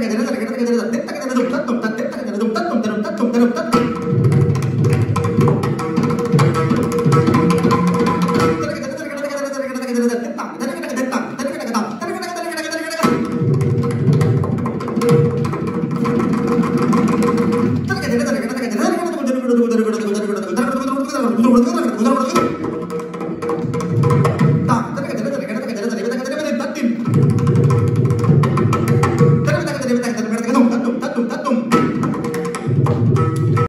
you.